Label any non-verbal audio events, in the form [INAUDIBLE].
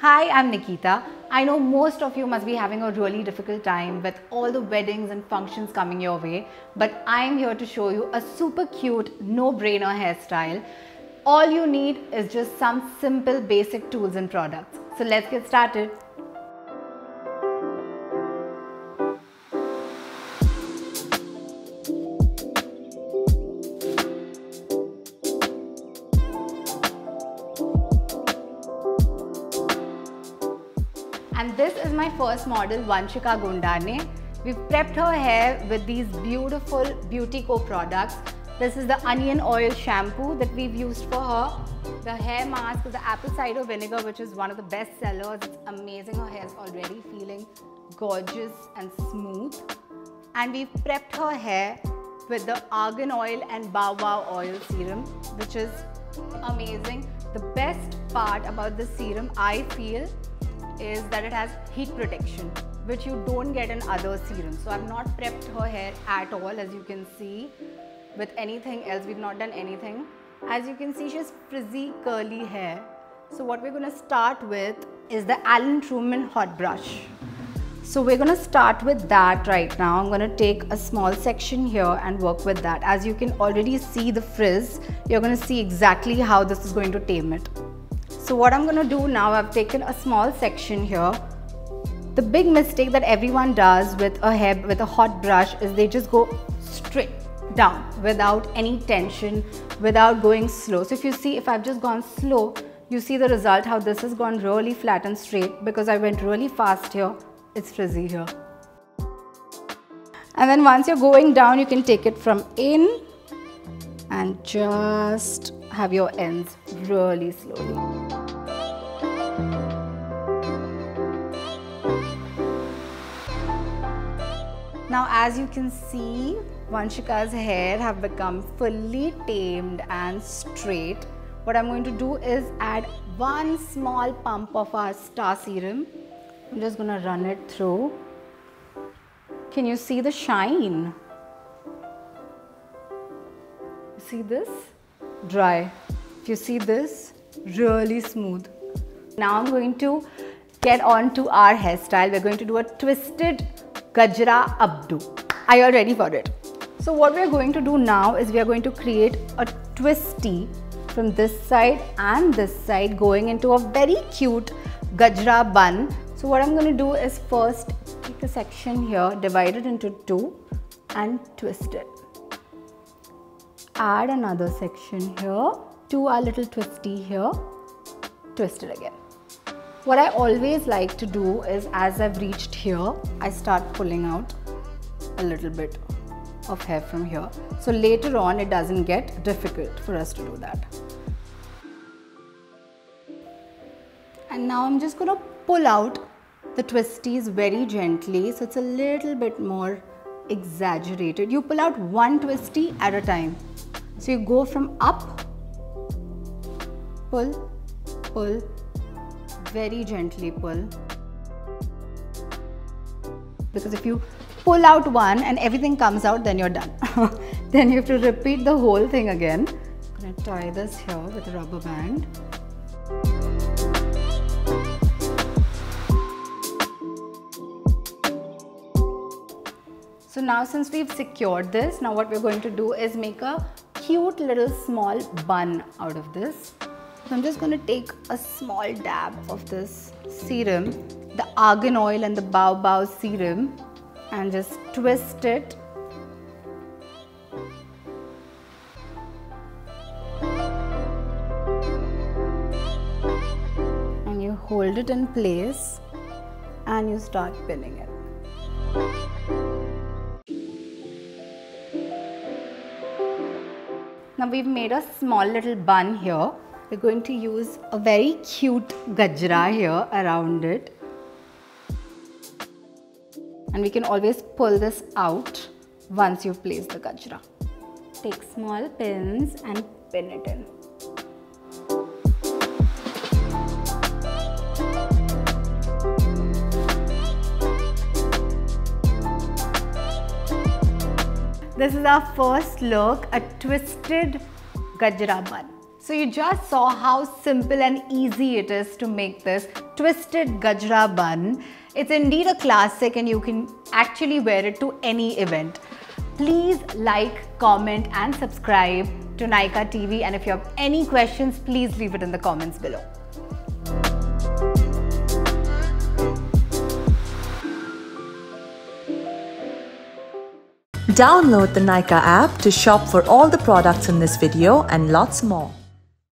Hi, I'm Nikita. I know most of you must be having a really difficult time with all the weddings and functions coming your way, but I'm here to show you a super cute, no-brainer hairstyle. All you need is just some simple basic tools and products. So let's get started. And this is my first model, Vanshika Gundane. We've prepped her hair with these beautiful Beauty Co products. This is the onion oil shampoo that we've used for her. The hair mask is the apple cider vinegar, which is one of the best sellers. It's amazing. Her hair is already feeling gorgeous and smooth. And we've prepped her hair with the argan oil and baobab oil serum, which is amazing. The best part about this serum, I feel, is that it has heat protection which you don't get in other serums. So I've not prepped her hair at all as you can see with anything else. We've not done anything. As you can see she has frizzy curly hair. So what we're going to start with is the Alan Truman hot brush. So we're going to start with that right now. I'm going to take a small section here and work with that. As you can already see the frizz, you're going to see exactly how this is going to tame it. So what I'm going to do now, I've taken a small section here. The big mistake that everyone does with a hair, with a hot brush is they just go straight down without any tension, without going slow. So if you see, if I've just gone slow, you see the result, how this has gone really flat and straight because I went really fast here. It's frizzy here. And then once you're going down, you can take it from in and just have your ends really slowly. Now as you can see, Vanshika's hair have become fully tamed and straight. What I'm going to do is add one small pump of our star serum. I'm just going to run it through. Can you see the shine? See this? Dry. If you see this, really smooth. Now I'm going to get on to our hairstyle. We're going to do a twisted Gajra Updo. Are you all ready for it? So what we're going to do now is we are going to create a twisty from this side and this side going into a very cute Gajra bun. So what I'm going to do is first take a section here, divide it into two and twist it. Add another section here, to our little twisty here, twist it again. What I always like to do is as I've reached here, I start pulling out a little bit of hair from here. So later on it doesn't get difficult for us to do that. And now I'm just going to pull out the twisties very gently so it's a little bit more exaggerated. You pull out one twisty at a time. So you go from up, pull, pull, very gently pull. Because if you pull out one and everything comes out, then you're done. [LAUGHS] then you have to repeat the whole thing again. I'm gonna tie this here with a rubber band. Now since we've secured this, now what we're going to do is make a cute little small bun out of this. So I'm just going to take a small dab of this serum, the argan oil and the baobab serum and just twist it. And you hold it in place and you start pinning it. Now we've made a small little bun here we're going to use a very cute gajra here around it. And we can always pull this out once you've placed the gajra. Take small pins and pin it in. This is our first look, a twisted gajra bun. So you just saw how simple and easy it is to make this twisted gajra bun. It's indeed a classic and you can actually wear it to any event. Please like, comment and subscribe to Nykaa TV and if you have any questions, please leave it in the comments below. Download the Nykaa app to shop for all the products in this video and lots more.